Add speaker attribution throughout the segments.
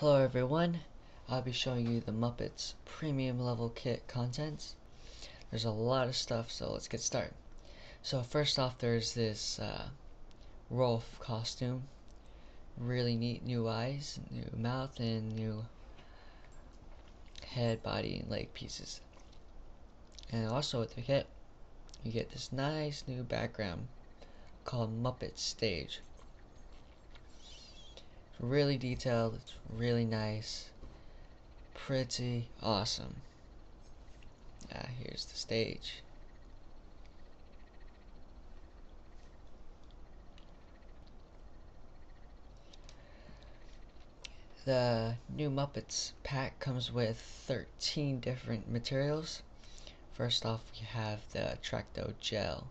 Speaker 1: Hello everyone, I'll be showing you the Muppets premium level kit contents. There's a lot of stuff, so let's get started. So first off, there's this uh, Rowlf costume. Really neat new eyes, new mouth, and new head, body, and leg pieces. And also with the kit, you get this nice new background called Muppet Stage really detailed, it's really nice, pretty awesome. Ah, here's the stage. The new Muppets pack comes with 13 different materials. First off, we have the Tracto Gel.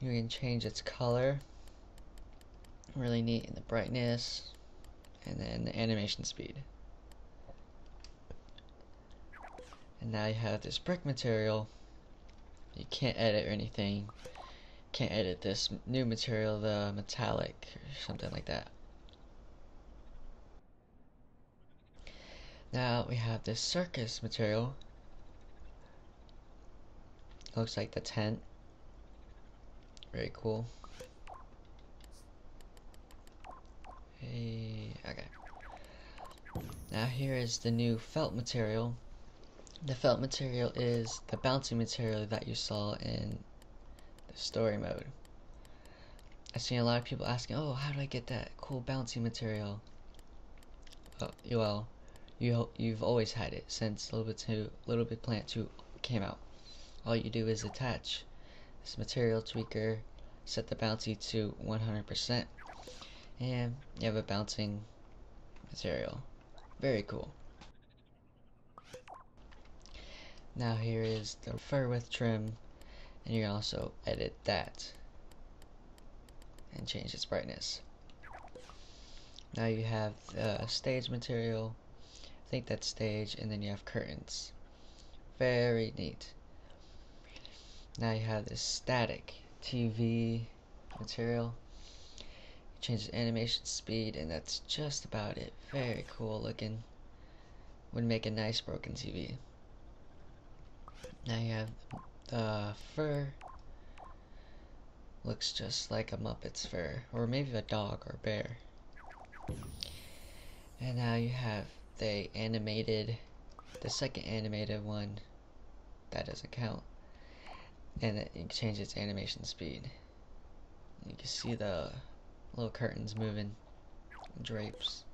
Speaker 1: You can change its color really neat in the brightness and then the animation speed. And now you have this brick material. You can't edit or anything. Can't edit this new material, the metallic or something like that. Now we have this circus material. Looks like the tent. Very cool. Okay. Now here is the new felt material. The felt material is the bouncy material that you saw in the story mode. I've seen a lot of people asking, oh, how do I get that cool bouncy material? Oh, well, you, you've always had it since Little Bit 2, Little Big Planet 2 came out. All you do is attach this material tweaker, set the bouncy to 100%, and you have a bouncing material. Very cool. Now here is the fur with trim and you can also edit that and change its brightness. Now you have the stage material, I think that's stage, and then you have curtains. Very neat. Now you have this static TV material changes animation speed and that's just about it. Very cool looking. Would make a nice broken TV now you have the fur. Looks just like a Muppet's fur or maybe a dog or bear. And now you have the animated the second animated one. That doesn't count. And it, changes animation speed. You can see the little curtains moving, drapes.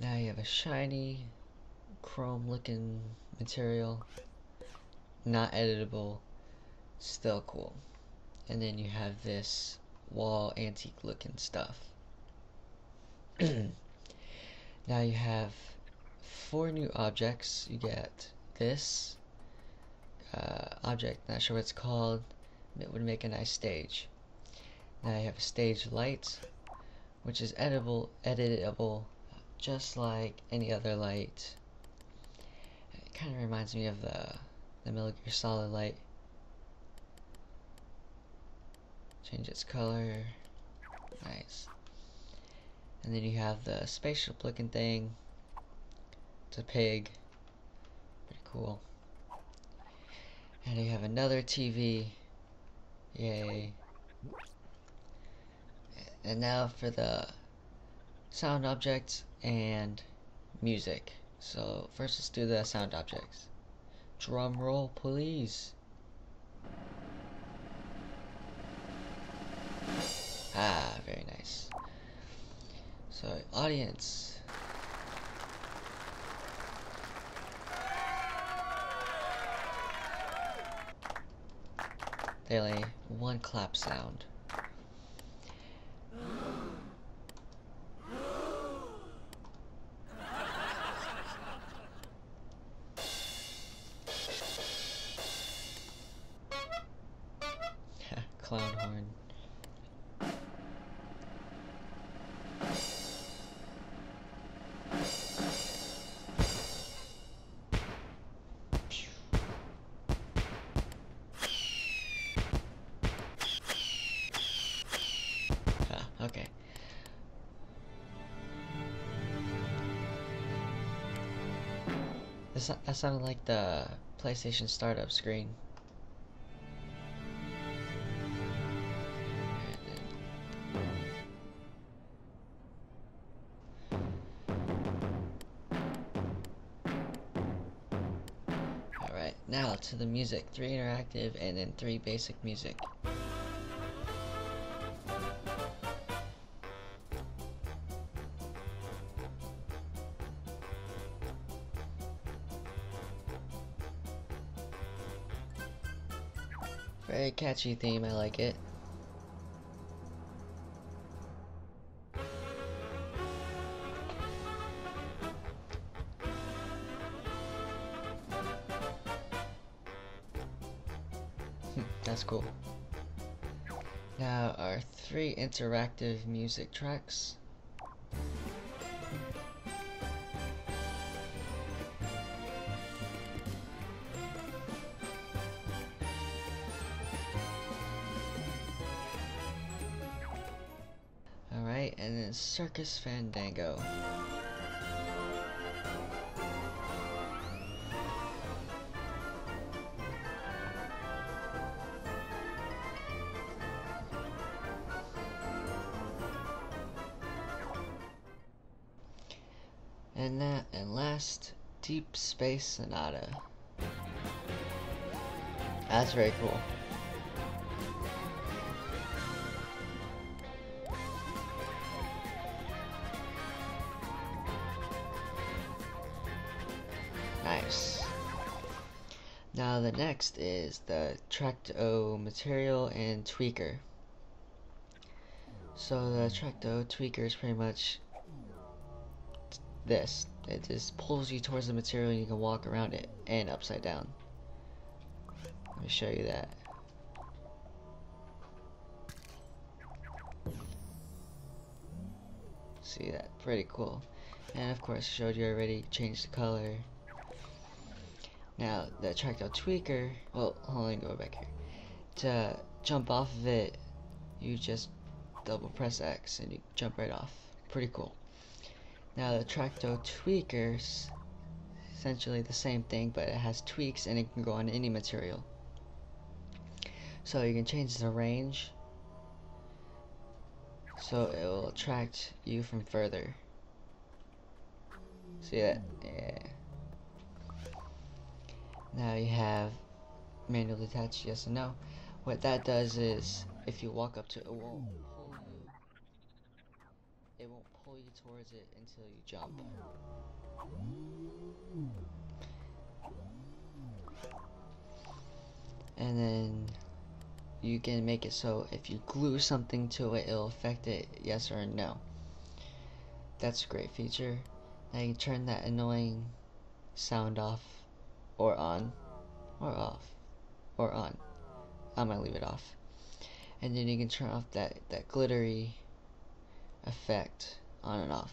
Speaker 1: Now you have a shiny, chrome looking material, not editable, still cool. And then you have this wall antique looking stuff. now you have four new objects. You get this uh, object, not sure what it's called. It would make a nice stage. Now I have stage light, which is editable, editable, just like any other light. It kind of reminds me of the the Metal Gear Solid light. Change its color. Nice. And then you have the spaceship looking thing. It's a pig. Pretty cool. And you have another TV. Yay. And now for the sound objects and music. So first let's do the sound objects. Drum roll please. Ah, very nice. So audience. Daily one clap sound. clown horn. Ah, that sounded like the PlayStation startup screen. Now to the music. Three interactive and then three basic music. Very catchy theme, I like it. That's cool. Now our three interactive music tracks. Alright, and then Circus Fandango. And that, and last, Deep Space Sonata. That's very cool. Nice. Now the next is the Tracto material and tweaker. So the Tracto tweaker is pretty much this. It just pulls you towards the material and you can walk around it and upside down. Let me show you that. See that? Pretty cool. And of course, showed you already, changed the color. Now, the Tracto Tweaker, well, hold on, go back here. To jump off of it, you just double press X and you jump right off. Pretty cool. Now, the Tracto Tweaker's essentially the same thing, but it has tweaks and it can go on any material. So you can change the range so it will attract you from further. See that? Yeah. Now you have manual detach, yes and no. What that does is, if you walk up to it, it won't pull you. It won't pull you towards it until you jump. And then you can make it so if you glue something to it, it'll affect it, yes or no. That's a great feature. Now you can turn that annoying sound off or on or off or on. I'm gonna leave it off. And then you can turn off that, that glittery effect on and off.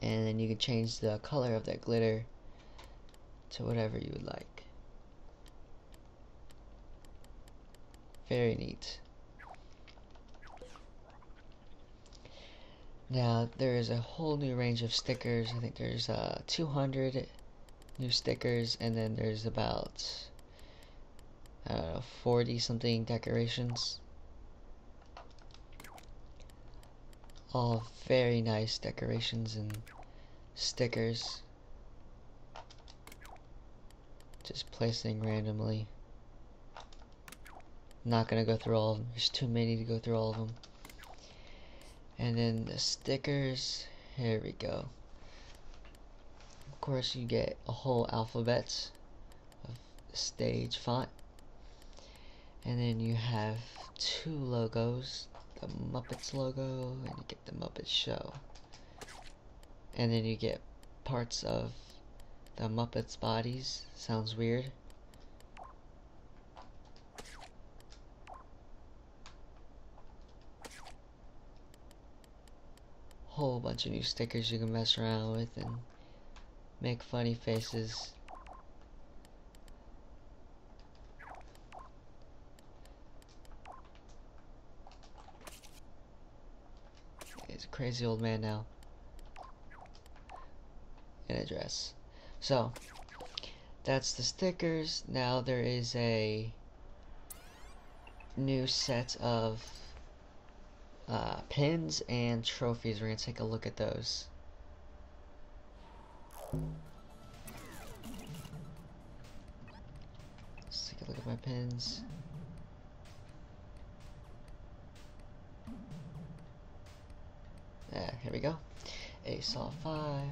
Speaker 1: And then you can change the color of that glitter to whatever you would like. Very neat. Now there is a whole new range of stickers. I think there's uh, 200 new stickers, and then there's about I don't know 40 something decorations. All very nice decorations and stickers. Just placing randomly. Not gonna go through all of them. There's too many to go through all of them. And then the stickers. Here we go. Of course, you get a whole alphabet of stage font. And then you have two logos. The Muppets logo and you get the Muppet Show. And then you get parts of the Muppets bodies. Sounds weird. whole bunch of new stickers you can mess around with and make funny faces. He's a crazy old man now. In a dress. So, that's the stickers. Now there is a new set of uh, pins and trophies. We're going to take a look at those. Let's take a look at my pins. Here we go. A saw 5.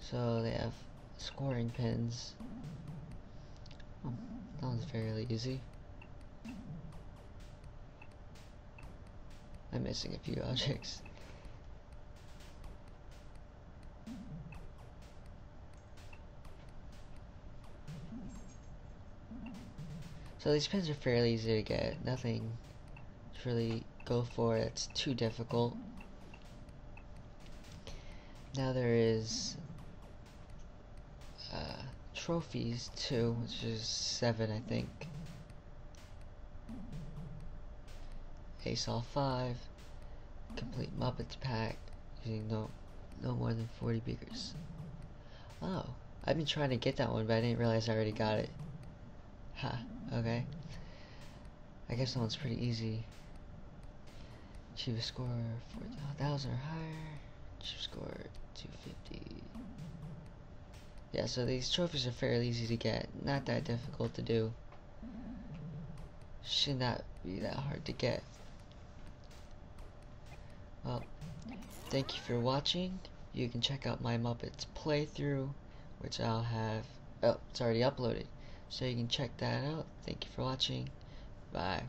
Speaker 1: So they have scoring pins. Oh, that one's fairly easy. I'm missing a few objects. So these pins are fairly easy to get. Nothing to really go for it's too difficult. Now there is uh, trophies too, which is seven, I think. Ace all five, complete Muppets pack using no no more than 40 beakers. Oh, I've been trying to get that one, but I didn't realize I already got it. Ha, okay. I guess that one's pretty easy. Achieve a score 4,000 or higher. Achieve score 250. Yeah, so these trophies are fairly easy to get. Not that difficult to do. Should not be that hard to get. Well, thank you for watching. You can check out my Muppets playthrough, which I'll have... Oh, it's already uploaded. So you can check that out. Thank you for watching. Bye.